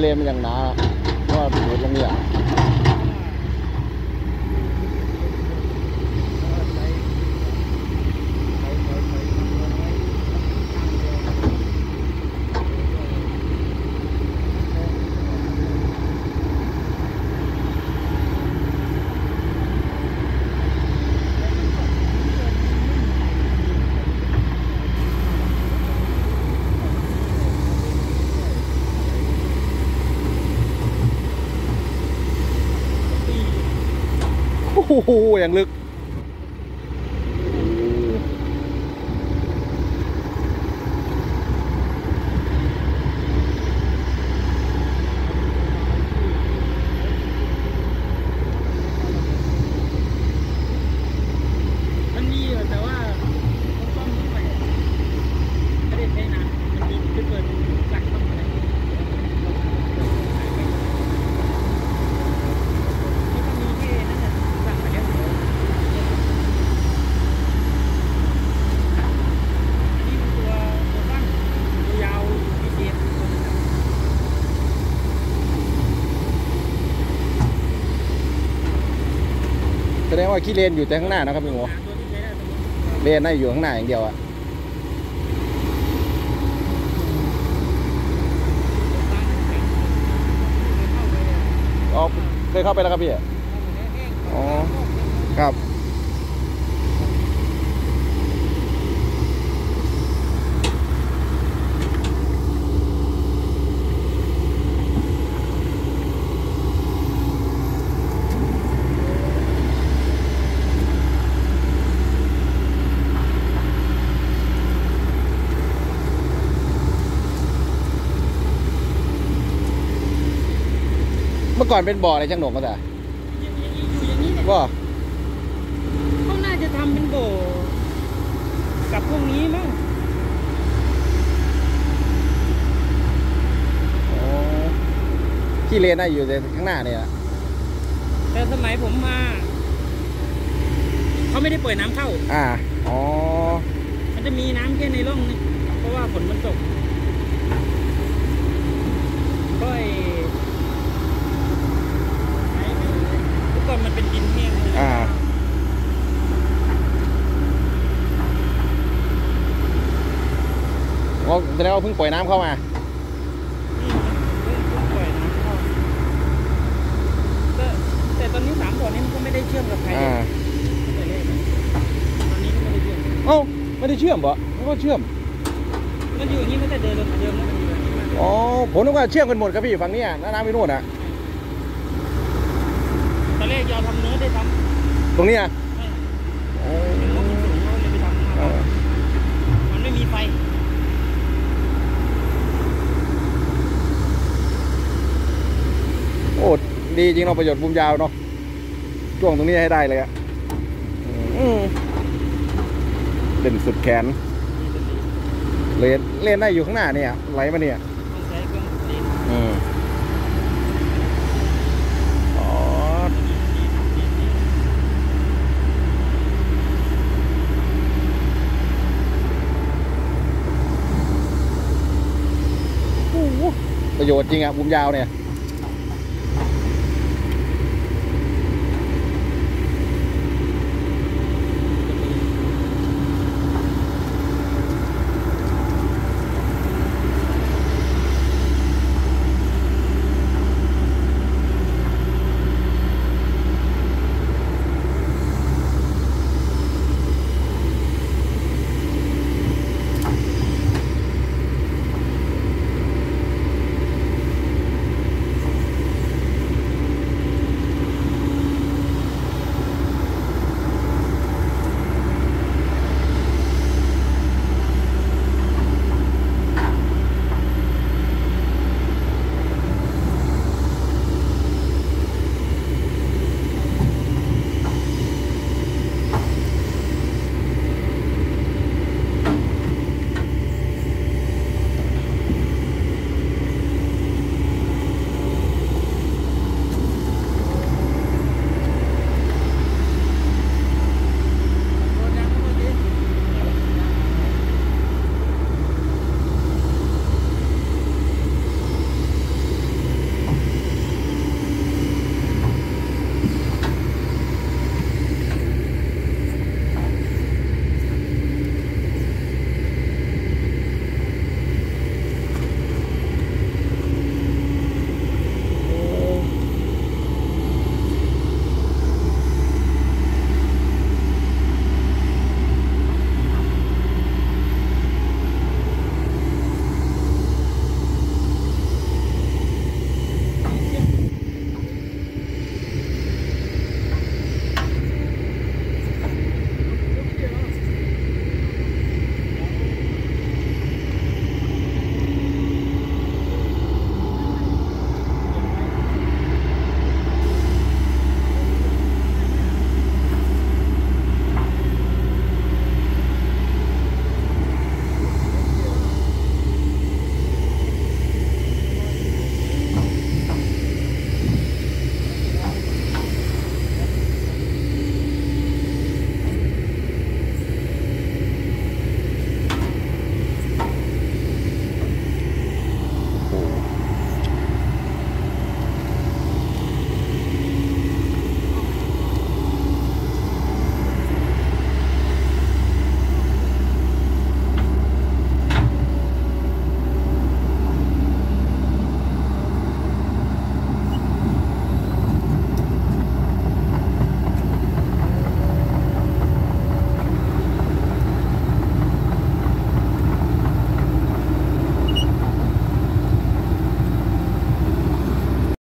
เลนมันอย่างหนาเพราะว่าดูดตรงนี้อ่ หอย่างลึก มันมีอยู่แต่ว่าต้องต้องไปไม่ได้ใช้นานมันมีขึ้นเปิดหลักต้องอะไรแล้วก็มีที่นั่นน่ะสั่งมาแล้วอันนี้มันตัวตัวสั้นตัวยาวพิเศษตัวนี้นะ แสดงว่าขี้เลนอยู่แต่ข้างหน้านะครับพี่หมูหาตัวที่ใช้ได้ตรงนี้เลนน่าอยู่ข้างหน้าอย่างเดียวอะเคยเข้าไปแล้วครับพี่อ๋อครับ มื่อก่อนเป็นบ่ออะไรจังหนกก็แต่อยู่อย่างนี้เนี่ยว่าเขาน่าจะทำเป็นโบกับพวกนี้มั้งอ๋อขี้เลนน่าอยู่แต่ข้างหน้าเนี่ยแต่สมัยผมมาเขาไม่ได้ปล่อยน้ำเข้า อ่า อ๋อ มันจะมีน้ำแค่ในร่องนี่เพราะว่าฝนมันตกก็ไอ้ไอ้เมื่อก่อนมันเป็นดินแห้งเลย อ่า อ๋อแสดงว่าเพิ่งปล่อยน้ำเข้ามานี่มันเพิ่งเพิ่งปล่อยน้ำเข้าแต่แต่ตอนนี้สามบ่อนี้มันก็ไม่ได้เชื่อมกับใครอ่าแต่แรกอะตอนนี้ก็ไม่ได้เชื่อมเอ้าไม่ได้เชื่อมบ่ไม่ก็เชื่อม มันอยู่อย่างนี้ตั้งแต่เดินเดิมแล้วมันอยู่อย่างนี้มาอ๋อ ผมนึกว่าเชื่อมกันหมดครับพี่ฝั่งเนี้ยน้าน้ำไปนู่นอะ ตอนแรกยอมทำเนื้อได้ทำตรงเนี้ยไม่อ๋อเห็นว่ามันสูงเขาเลยไปทำเอมาอมันไม่มีไฟ โอ้ดีจริงเราะประโยชน์บุมยาวเนาะช่วงตรงนี้ให้ได้เลยอะอืมเล่นสุดแขน เลนเลนได้อยู่ข้างหน้าเนี่ยไหลมาเนี่ยต้องใช้เครื่องตีนอืมอ๋อโอ้โหประโยชน์จริงอะบุมยาวเนี่ย